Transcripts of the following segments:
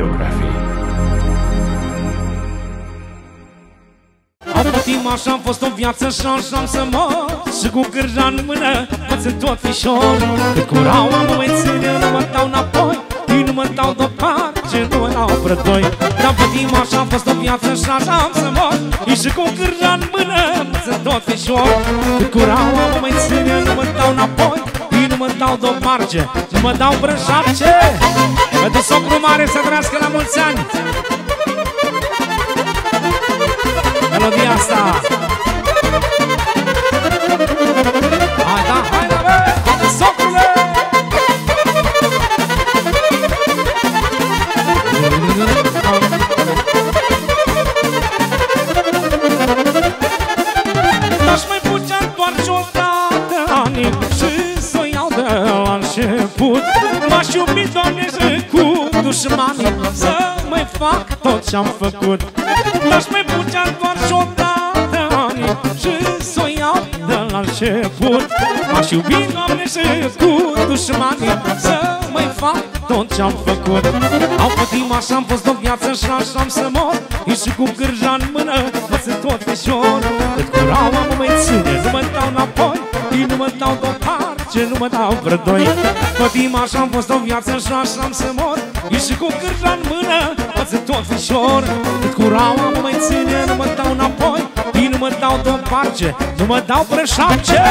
Radiografii. Am putim așa, am fost o viață și așa am să mor. Și cu gârja în mână, mă țin tot fișor. Cât curau am mă mai ține, nu mă dau înapoi. Ei nu mă dau deoparte, nu mă dau prădoi Dar putim așa, am fost o viață și așa am să mor. Și cu gârja în mână, mă țin tot fișor. Cât curau am mă mai ține, nu mă dau înapoi. Ei nu mă dau deoparte, nu mă dau brășace Pentru socru mare să trăiască la mulți ani. Melodia asta. Hai da, hai da, bă, haide socrule Aș mai putea întoarce o dată anii Și să o iau de la început. M-aș iubi, Doamne, și cu dușmanii Să mai fac tot ce-am făcut. Aș mai putea întoarce o dată anii Și să o iau de la început. M-aș iubi, Doamne, și cu dușmanii Să mai fac tot ce-am făcut. Au pătim așa, am fost o viață și așa am să mor. E și cu gârja în mână, mă sunt tot fișor Cât curau am mă mai ține, nu mă dau înapoi. Ei nu mă dau deoparte, nu mă dau vrădoi. Pătim așa, am fost o viață și așa am să mor. E și cu gârja în mână, mă sunt tot fișor. Cât curau am mă mai ține, nu mă dau înapoi Ei nu mă dau deoparte, nu mă dau brășapce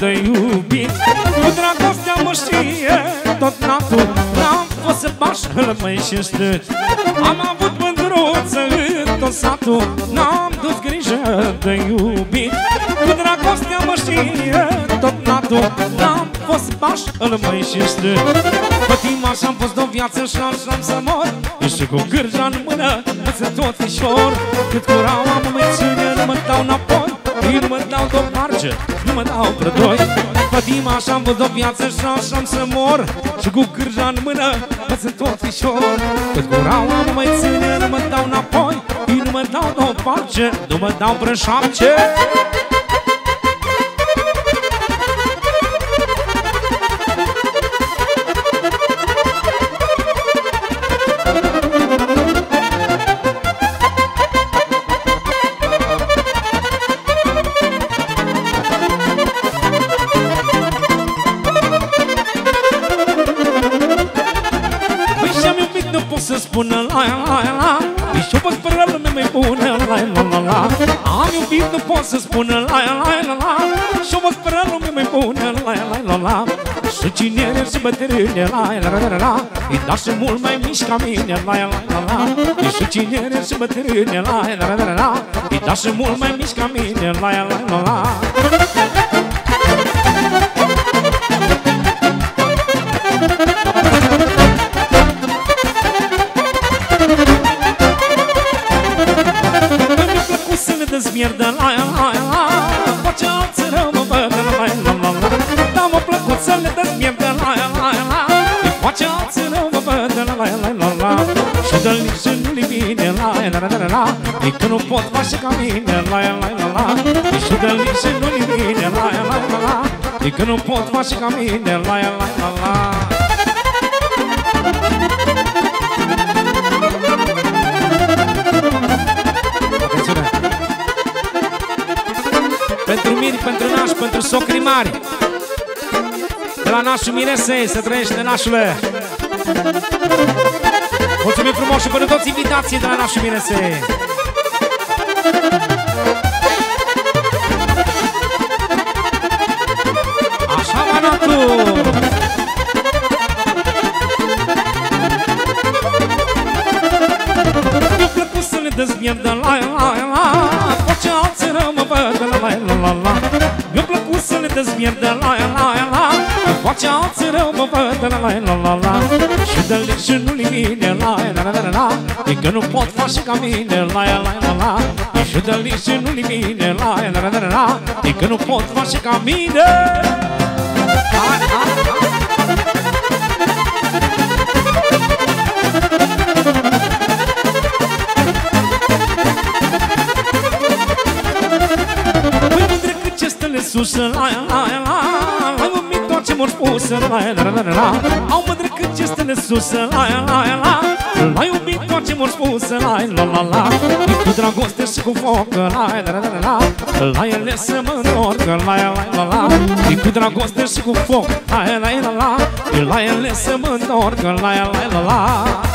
grijă de iubit. Cu dragostea mă știe tot natul N-am fost să baș hălmăi și stât Am avut mândruță în tot satul N-am dus grijă de iubit. Cu dragostea mă știe tot natul N-am fost să baș hălmăi și stât Pătim așa am fost o viață și așa am să mor. E și cu gârja în mână mă țin tot fișor. Cât curau am mă mai ține, nu mă dau înapoi. Ei nu mă dau deoparte, nu mă dau prădoi Pătim așa am fost o viață și așa am să mor. Și cu gârja în mână mă țin tot fișor Cât curau am mă mai ține, nu mă dau înapoi. Ei nu mă dau deoparte, nu mă dau brășapce să spună la la la Și și-o văd spre lumea mai bună la la la la Am iubit, nu pot să spună la la la la Și-o văd spre lumea mai bună la la la la Și cinere și bătrâne la la la la la E da și mult mai mici ca mine la la la la E și cinere și bătrâne la la la la la E da și mult mai mici ca mine la la la la Mi-a Și dă-l nici nu-i bine la la la la. La E că nu pot face ca mine la la la la Și dă-l nici nu-i bine la la la la. E că nu pot face ca mine la la la la Atențiune! Pentru miri, pentru naș, pentru socri mari. De la nașul Mirese, să trăiește nașule Mulțumim frumos și pentru toți invitații de la nașul Mirese la Faceați rău, mă văd, la la la la la Și de și nu-li vine, la la la la la E că nu pot face ca mine, la la la la Și de și nu-li vine, la la la la la E că nu pot face ca mine Hai, hai, hai ce m-au spus La la la la la Au mă cât ce stele sus La la la la Ai. Umit tot ce m-au spus La la la la. E cu dragoste și cu foc La la la la la La ele să mă întorc La la la la. E cu dragoste și cu foc La la la. La La ele să mă întorc La la la la. ce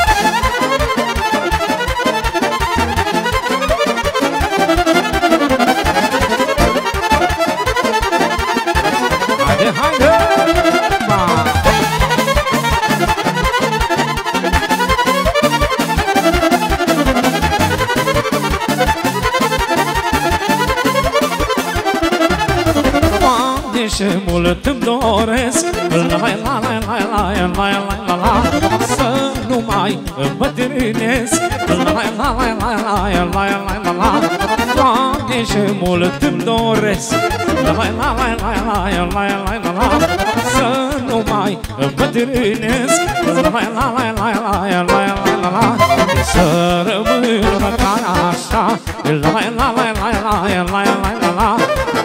la la la la la la la Să nu mai îmbătrânesc La la la la la la la la la la Doamne ce mult îmi doresc La la la la la la la la la la Să nu mai îmbătrânesc La la la la la la la la la Să rămână ca așa La la la la la la la la la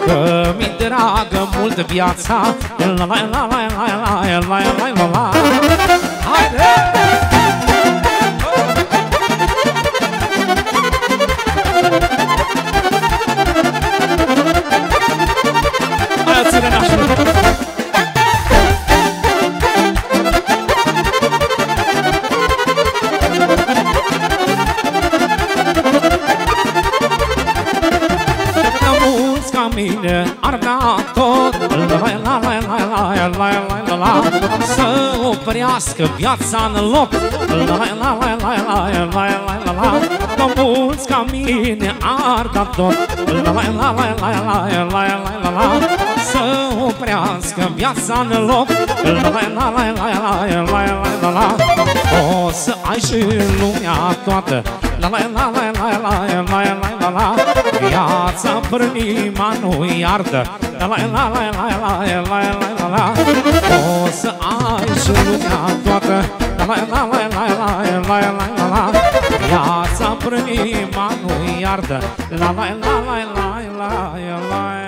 Că mi dragă mult viața La la la la la la la la la la la la Să oprească viața în loc La la la la la la la la la Că mulți ca mine ar da tot La la la la la la la la la Să oprească viața în loc La la la la la la la la la O să ai și lumea toată La la la la la la la la la Viața prânima nu iartă La la la la la la la la la O să ai și lumea toată La la la la la la la la la Viața prima nu iardă La la la la la la la